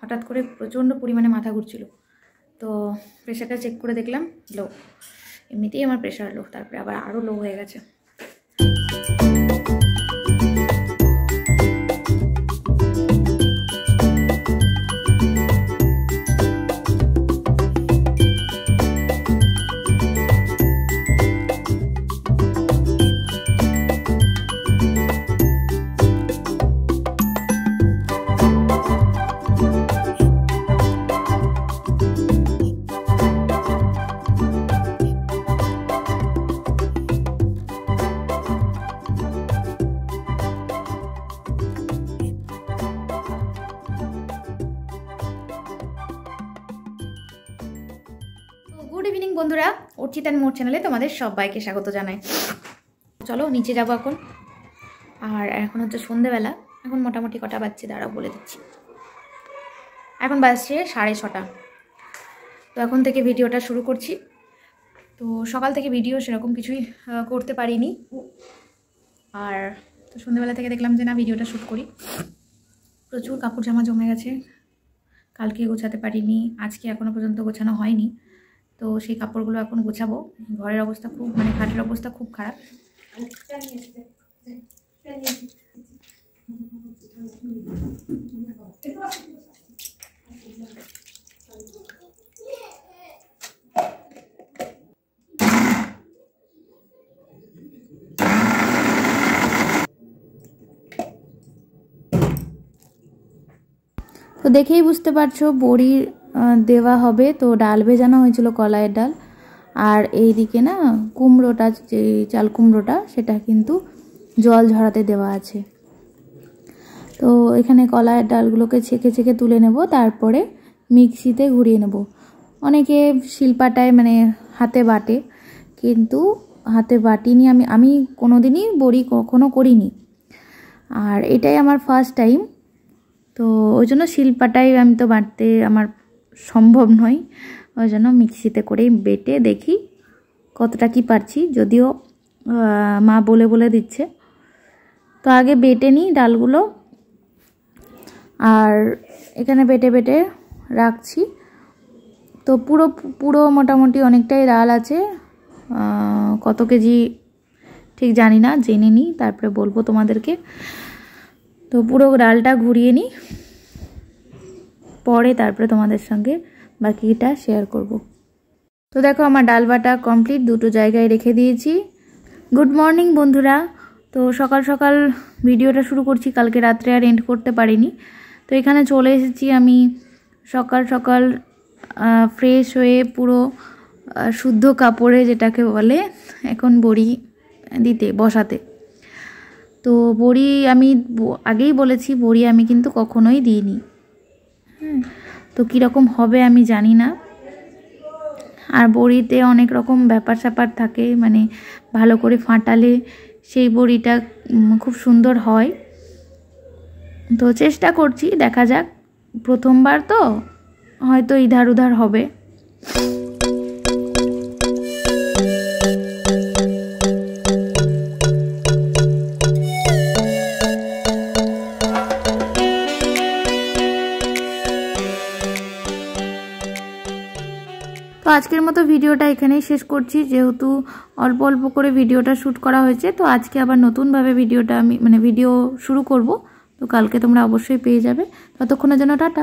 হঠাৎ করে প্রচণ্ড পরিমাণে মাথা ঘুরছিল। তো প্রেশারটা চেক করে দেখলাম লো এমনিতেই আমার প্রেশার লো তারপরে আবার আরও লো হয়ে গেছে। গুড ইভিনিং বন্ধুরা। অর্চিত অ্যান্ড মোর চ্যানেলে তোমাদের সবাইকে স্বাগত জানাই। চলো, নিচে যাব এখন। আর এখন হচ্ছে সন্ধেবেলা। এখন মোটামুটি কটা বাজছে? দাঁড়াও, বলে দিচ্ছি। এখন বাজছে সাড়ে ছটা। তো এখন থেকে ভিডিওটা শুরু করছি। তো সকাল থেকে ভিডিও সেরকম কিছুই করতে পারিনি। আর তো সন্ধেবেলা থেকে দেখলাম যে না, ভিডিওটা শ্যুট করি। প্রচুর কাপড় জামা জমে গেছে। কালকে গোছাতে পারিনি। আজকে এখনও পর্যন্ত গোছানো হয়নি। তো সেই কাপড়গুলো এখন গোছাবো। ঘরের অবস্থা খুব মানে খাটের অবস্থা খুব খারাপ। তো দেখেই বুঝতে পারছ বড়ি আহ, দেওয়া হবে। তো ডাল ভেজানো হয়েছিল কলাইয়ের ডাল। আর এইদিকে না, কুমড়োটা, যে চাল কুমড়োটা, সেটা কিন্তু জল ঝরাতে দেওয়া আছে। তো এখানে কলাইয়ের ডালগুলোকে ছেঁকে ছেঁকে তুলে নেব, তারপরে মিক্সিতে ঘুরিয়ে নেব। অনেকে শিল্পাটায় মানে হাতে বাটে, কিন্তু হাতে বাটিনি আমি। আমি কোনো দিনই বড়ি কখনো করিনি। আর এটাই আমার ফার্স্ট টাইম তো ওই জন্য শিলপাটাই আমি তো বাটতে আমার সম্ভব নয়। ওই জন্য মিক্সিতে করেই বেটে দেখি কতটা কি পারছি। যদিও মা বলে বলে দিচ্ছে। তো আগে বেটে নিই ডালগুলো। আর এখানে বেটে বেটে রাখছি। তো পুরো পুরো মোটামুটি অনেকটাই ডাল আছে। কত কেজি ঠিক জানি না, জেনে নিই, তারপরে বলব তোমাদেরকে। তো পুরো ডালটা ঘুরিয়ে নিই। পরে তারপরে তোমাদের সঙ্গে বাকিটা শেয়ার করব। তো দেখো আমার ডাল বাটা কমপ্লিট দুটো জায়গায় রেখে দিয়েছি। গুড মর্নিং বন্ধুরা। তো সকাল সকাল ভিডিওটা শুরু করছি, কালকে রাত্রে আর এন্ড করতে পারিনি। তো এখানে চলে এসেছি আমি সকাল সকাল ফ্রেশ হয়ে পুরো শুদ্ধ কাপড়ে যেটাকে বলে, এখন বড়ি দিতে, বসাতে। তো বড়ি আমি আগেই বলেছি, বড়ি আমি কিন্তু কখনোই দিইনি। তো কীরকম হবে আমি জানি না। আর বড়িতে অনেক রকম ব্যাপার স্যাপার থাকে মানে ভালো করে ফাটালে সেই বড়িটা খুব সুন্দর হয়। তো চেষ্টা করছি, দেখা যাক। প্রথমবার তো হয়তো ইধার উধার হবে। তো আজকের মতো ভিডিওটা এখানেই শেষ করছি। যেহেতু অল্প অল্প করে ভিডিওটা শ্যুট করা হয়েছে, তো আজকে আবার নতুনভাবে ভিডিওটা আমি মানে ভিডিও শুরু করব। তো কালকে তোমরা অবশ্যই পেয়ে যাবে। ততক্ষণের জন্য টাটা।